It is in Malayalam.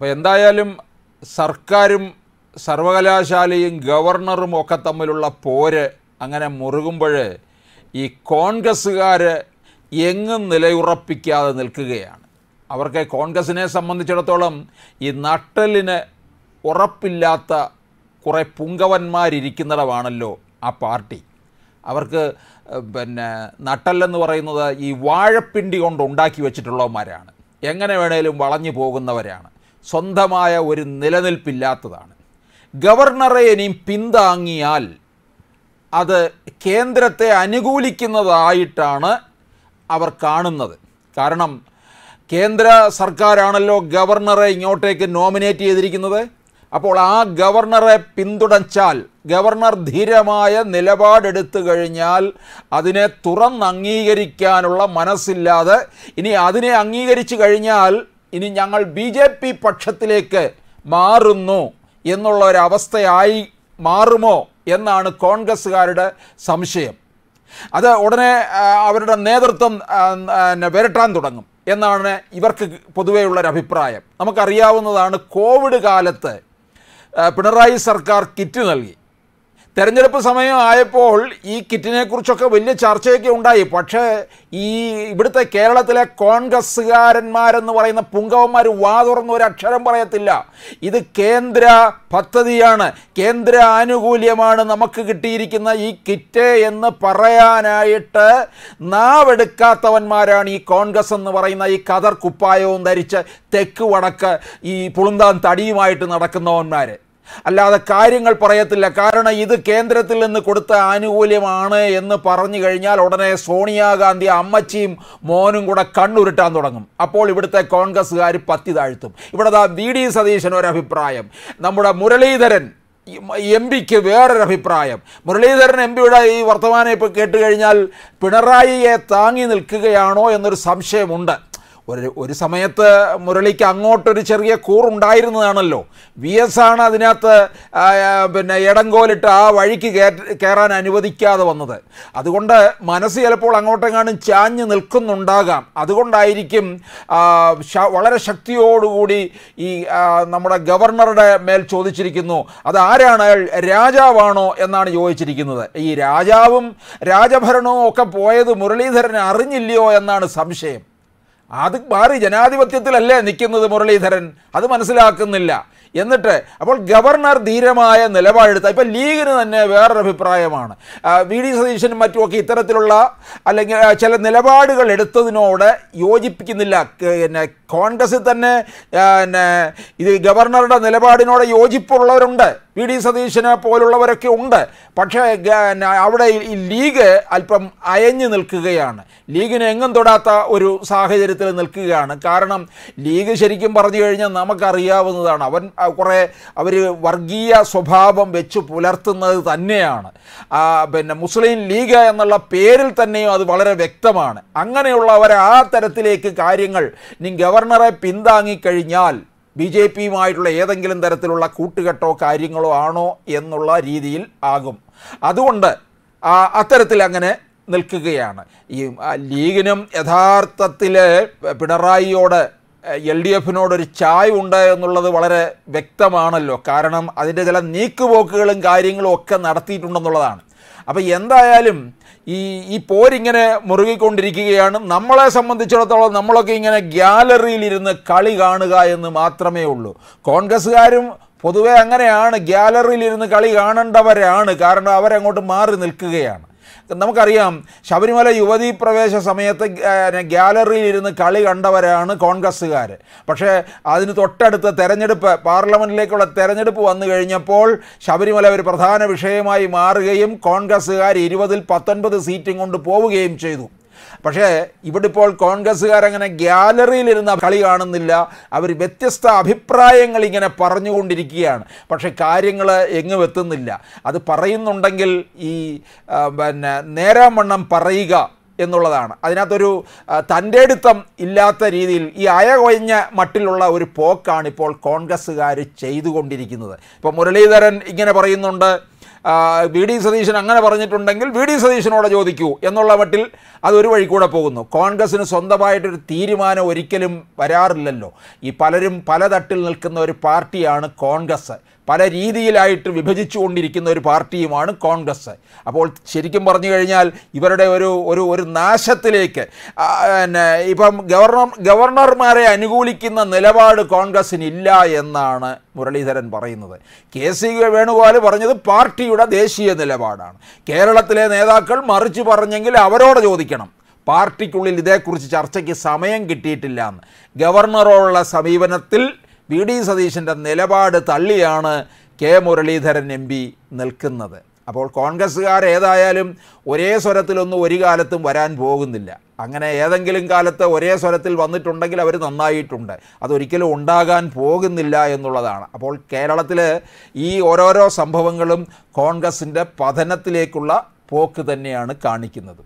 അപ്പോൾ എന്തായാലും സർക്കാരും സർവകലാശാലയും ഗവർണറും ഒക്കെ തമ്മിലുള്ള പോര് അങ്ങനെ മുറുകുമ്പോൾ ഈ കോൺഗ്രസ്സുകാർ എങ്ങും നിലയുറപ്പിക്കാതെ നിൽക്കുകയാണ്. അവർക്ക് കോൺഗ്രസിനെ സംബന്ധിച്ചിടത്തോളം ഈ നട്ടലിന് ഉറപ്പില്ലാത്ത കുറേ പുങ്കവന്മാരിരിക്കുന്നിടമാണല്ലോ ആ പാർട്ടി. അവർക്ക് പിന്നെ നട്ടല്ലെന്ന് പറയുന്നത് ഈ വാഴപ്പിണ്ടി കൊണ്ട് ഉണ്ടാക്കി വെച്ചിട്ടുള്ളവന്മാരാണ്. എങ്ങനെ വേണേലും വളഞ്ഞു പോകുന്നവരാണ്. സ്വന്തമായ ഒരു നിലനിൽപ്പില്ലാത്തതാണ്. ഗവർണറെ ഇനിയും പിന്താങ്ങിയാൽ അത് കേന്ദ്രത്തെ അനുകൂലിക്കുന്നതായിട്ടാണ് അവർ കാണുന്നത്. കാരണം കേന്ദ്ര സർക്കാരാണല്ലോ ഗവർണറെ ഇങ്ങോട്ടേക്ക് നോമിനേറ്റ് ചെയ്തിരിക്കുന്നത്. അപ്പോൾ ആ ഗവർണറെ പിന്തുണച്ചാൽ ഗവർണർ ധീരമായ നിലപാടെടുത്തു കഴിഞ്ഞാൽ അതിനെ തുറന്നംഗീകരിക്കാനുള്ള മനസ്സില്ലാതെ ഇനി അതിനെ അംഗീകരിച്ചു കഴിഞ്ഞാൽ ഇനി ഞങ്ങൾ ബി ജെ പി പക്ഷത്തിലേക്ക് മാറുന്നു എന്നുള്ള ഒരവസ്ഥയായി മാറുമോ എന്നാണ് കോൺഗ്രസ്സുകാരുടെ സംശയം. അത് ഉടനെ അവരുടെ നേതൃത്വം വിരട്ടാൻ തുടങ്ങും എന്നാണ് ഇവർക്ക് പൊതുവെയുള്ളൊരു അഭിപ്രായം നമുക്കറിയാവുന്നതാണ് കോവിഡ് കാലത്ത് പിണറായി സർക്കാർ കിറ്റ് നൽകി. തെരഞ്ഞെടുപ്പ് സമയമായപ്പോൾ ഈ കിറ്റിനെ കുറിച്ചൊക്കെ വലിയ ചർച്ചയൊക്കെ ഉണ്ടായി. പക്ഷേ ഈ ഇവിടുത്തെ കേരളത്തിലെ കോൺഗ്രസ്സുകാരന്മാരെന്ന് പറയുന്ന പുങ്കവന്മാർ വാ തുറന്ന് ഒരു അക്ഷരം പറയത്തില്ല. ഇത് കേന്ദ്ര പദ്ധതിയാണ്. കേന്ദ്ര ആനുകൂല്യമാണ് നമുക്ക് കിട്ടിയിരിക്കുന്ന ഈ കിറ്റ് എന്ന് പറയാനായിട്ട് നാവെടുക്കാത്തവന്മാരാണ് ഈ കോൺഗ്രസ് എന്ന് പറയുന്ന ഈ കതർ കുപ്പായവും ധരിച്ച് തെക്ക് വടക്ക് ഈ പുളുന്താൻ തടിയുമായിട്ട് നടക്കുന്നവന്മാർ അല്ലാതെ കാര്യങ്ങൾ പറയത്തില്ല. കാരണം ഇത് കേന്ദ്രത്തിൽ നിന്ന് കൊടുത്ത ആനുകൂല്യമാണ് എന്ന് പറഞ്ഞു കഴിഞ്ഞാൽ ഉടനെ സോണിയാഗാന്ധി അമ്മച്ചിയും മോനും കൂടെ കണ്ണുരുട്ടാൻ തുടങ്ങും. അപ്പോൾ ഇവിടുത്തെ കോൺഗ്രസ്സുകാർ പത്തി താഴ്ത്തും. ഇവിടെ ദാ വി ഡി സതീശൻ ഒരഭിപ്രായം. നമ്മുടെ മുരളീധരൻ എം പിക്ക് വേറൊരു അഭിപ്രായം മുരളീധരൻ എം പിയുടെ ഈ വർത്തമാനം ഇപ്പോൾ കേട്ട് കഴിഞ്ഞാൽ പിണറായിയെ താങ്ങി നിൽക്കുകയാണോ എന്നൊരു സംശയമുണ്ട്. ഒരു ഒരു സമയത്ത് മുരളിക്ക് അങ്ങോട്ടൊരു ചെറിയ കൂറുണ്ടായിരുന്നതാണല്ലോ. വി എസ് ആണ് അതിനകത്ത് പിന്നെ ഇടങ്കോലിട്ട് ആ വഴിക്ക് കയറാൻ അനുവദിക്കാതെ വന്നത്. അതുകൊണ്ട് മനസ്സ് ചിലപ്പോൾ അങ്ങോട്ടെങ്ങാനും ചാഞ്ഞ് നിൽക്കുന്നുണ്ടാകാം. അതുകൊണ്ടായിരിക്കും വളരെ ശക്തിയോടുകൂടി ഈ നമ്മുടെ ഗവർണറുടെ മേൽ ചോദിച്ചിരിക്കുന്നു അത് ആരാണ് രാജാവാണോ? എന്നാണ് ചോദിച്ചിരിക്കുന്നത്. ഈ രാജാവും രാജഭരണവും ഒക്കെ പോയത് മുരളീധരൻ അറിഞ്ഞില്ലയോ എന്നാണ് സംശയം. അത് മാറി ജനാധിപത്യത്തിലല്ലേ നിൽക്കുന്നത് മുരളീധരൻ? അത് മനസ്സിലാക്കുന്നില്ല. എന്നിട്ട് അപ്പോൾ ഗവർണർ ധീരമായ നിലപാടെടുത്ത ഇപ്പം ലീഗിന് തന്നെ വേറൊരു അഭിപ്രായമാണ്. വി ഡി സതീശനും മറ്റുമൊക്കെ ഇത്തരത്തിലുള്ള അല്ലെങ്കിൽ ചില നിലപാടുകൾ എടുത്തതിനോട് യോജിപ്പിക്കുന്നില്ല. പിന്നെ കോൺഗ്രസിൽ തന്നെ പിന്നെ ഇത് ഗവർണറുടെ നിലപാടിനോട് യോജിപ്പുള്ളവരുണ്ട്. വി ഡി സതീശനെ പോലുള്ളവരൊക്കെ ഉണ്ട്. പക്ഷേ അവിടെ ഈ ലീഗ് അല്പം അയഞ്ഞു നിൽക്കുകയാണ്. ലീഗിന് എങ്ങും തൊടാത്ത ഒരു സാഹചര്യത്തിൽ നിൽക്കുകയാണ്. കാരണം ലീഗ് ശരിക്കും പറഞ്ഞു കഴിഞ്ഞാൽ നമുക്കറിയാവുന്നതാണ്. അവൻ കുറേ അവർ വർഗീയ സ്വഭാവം വെച്ച് പുലർത്തുന്നത് തന്നെയാണ്. പിന്നെ മുസ്ലിം ലീഗ് എന്നുള്ള പേരിൽ തന്നെയും അത് വളരെ വ്യക്തമാണ്. അങ്ങനെയുള്ളവരെ ആ തരത്തിലേക്ക് കാര്യങ്ങൾ ഇനി ഗവർണറെ പിന്താങ്ങിക്കഴിഞ്ഞാൽ ബി ജെ പിയുമായിട്ടുള്ള ഏതെങ്കിലും തരത്തിലുള്ള കൂട്ടുകെട്ടോ കാര്യങ്ങളോ ആണോ എന്നുള്ള രീതിയിൽ ആകും. അതുകൊണ്ട് അത്തരത്തിൽ അങ്ങനെ നിൽക്കുകയാണ്. ഈ ലീഗിനും യഥാർത്ഥത്തിൽ പിണറായിയോട് എൽ ഡി എഫിനോടൊരു ചായ ഉണ്ട് എന്നുള്ളത് വളരെ വ്യക്തമാണല്ലോ. കാരണം അതിന്റെ ചില നീക്കുപോക്കുകളും കാര്യങ്ങളും ഒക്കെ നടത്തിയിട്ടുണ്ടെന്നുള്ളതാണ്. അപ്പോൾ എന്തായാലും ഈ ഈ പോരിങ്ങനെ മുറുകിക്കൊണ്ടിരിക്കുകയാണ്. നമ്മളെ സംബന്ധിച്ചിടത്തോളം നമ്മളൊക്കെ ഇങ്ങനെ ഗ്യാലറിയിലിരുന്ന് കളി കാണുക എന്ന് മാത്രമേ ഉള്ളൂ. കോൺഗ്രസ്സുകാരും പൊതുവെ അങ്ങനെയാണ്. ഗ്യാലറിയിലിരുന്ന് കളി കാണേണ്ടവരാണ്. കാരണം അവരങ്ങോട്ട് മാറി നിൽക്കുകയാണ്. നമുക്കറിയാം ശബരിമല യുവതി പ്രവേശ സമയത്ത് ഗ്യാലറിയിൽ ഇരുന്ന് കളി കണ്ടവരാണ് കോൺഗ്രസ്സുകാർ പക്ഷേ അതിന് തൊട്ടടുത്ത തെരഞ്ഞെടുപ്പ് പാർലമെന്റിലേക്കുള്ള തെരഞ്ഞെടുപ്പ് വന്നു കഴിഞ്ഞപ്പോൾ ശബരിമല ഒരു പ്രധാന വിഷയമായി മാറുകയും കോൺഗ്രസ്സുകാർ ഇരുപതിൽ പത്തൊൻപത് സീറ്റും കൊണ്ട് പോവുകയും ചെയ്തു. പക്ഷേ ഇവിടെ ഇപ്പോൾ കോൺഗ്രസ്സുകാരങ്ങനെ ഗ്യാലറിയിലിരുന്ന കളി കാണുന്നില്ല. അവർ വ്യത്യസ്ത അഭിപ്രായങ്ങൾ ഇങ്ങനെ പറഞ്ഞുകൊണ്ടിരിക്കുകയാണ്. പക്ഷേ കാര്യങ്ങൾ എങ്ങും എത്തുന്നില്ല. അത് പറയുന്നുണ്ടെങ്കിൽ ഈ പിന്നെ നേരാമണ്ണം പറയുക എന്നുള്ളതാണ്. അതിനകത്തൊരു തന്റെ അടുത്തം ഇല്ലാത്ത രീതിയിൽ ഈ അയകൊഞ്ഞ മട്ടിലുള്ള ഒരു പോക്കാണ് ഇപ്പോൾ കോൺഗ്രസ്സുകാർ ചെയ്തുകൊണ്ടിരിക്കുന്നത്. ഇപ്പോൾ മുരളീധരൻ ഇങ്ങനെ പറയുന്നുണ്ട് വി ഡി സതീശൻ അങ്ങനെ പറഞ്ഞിട്ടുണ്ടെങ്കിൽ വി ഡി സതീശനോട് ചോദിക്കൂ എന്നുള്ള മട്ടിൽ അതൊരു വഴി കൂടെ പോകുന്നു. കോൺഗ്രസ്സിന് സ്വന്തമായിട്ടൊരു തീരുമാനം ഒരിക്കലും വരാറില്ലല്ലോ. ഈ പലരും പല തട്ടിൽ നിൽക്കുന്ന ഒരു പാർട്ടിയാണ് കോൺഗ്രസ്. പല രീതിയിലായിട്ട് വിഭജിച്ചുകൊണ്ടിരിക്കുന്ന ഒരു പാർട്ടിയുമാണ് കോൺഗ്രസ്. അപ്പോൾ ശരിക്കും പറഞ്ഞു കഴിഞ്ഞാൽ ഇവരുടെ ഒരു ഒരു ഒരു നാശത്തിലേക്ക് പിന്നെ ഇപ്പം ഗവർണർ ഗവർണർമാരെ അനുകൂലിക്കുന്ന നിലപാട് കോൺഗ്രസ്സിനില്ല എന്നാണ് മുരളീധരൻ പറയുന്നത്. കെ സി വേണുഗോപാൽ പറഞ്ഞത് പാർട്ടിയുടെ ദേശീയ നിലപാടാണ്. കേരളത്തിലെ നേതാക്കൾ മറിച്ച് പറഞ്ഞെങ്കിൽ അവരോട് ചോദിക്കണം പാർട്ടിക്കുള്ളിൽ ഇതേക്കുറിച്ച് ചർച്ചയ്ക്ക് സമയം കിട്ടിയിട്ടില്ല എന്ന്. ഗവർണറോടുള്ള സമീപനത്തിൽ വി ഡി സതീശന്റെ നിലപാട് തള്ളിയാണ് കെ മുരളീധരൻ എം പി നിൽക്കുന്നത്. അപ്പോൾ കോൺഗ്രസ്സുകാർ ഏതായാലും ഒരേ സ്വരത്തിലൊന്നും ഒരു കാലത്തും വരാൻ പോകുന്നില്ല. അങ്ങനെ ഏതെങ്കിലും കാലത്ത് ഒരേ സ്വരത്തിൽ വന്നിട്ടുണ്ടെങ്കിൽ അവർ നന്നായിട്ടുണ്ട്. അതൊരിക്കലും ഉണ്ടാകാൻ പോകുന്നില്ല എന്നുള്ളതാണ്. അപ്പോൾ കേരളത്തിൽ ഈ ഓരോരോ സംഭവങ്ങളും കോൺഗ്രസിന്റെ പതനത്തിലേക്കുള്ള പോക്ക് തന്നെയാണ് കാണിക്കുന്നത്.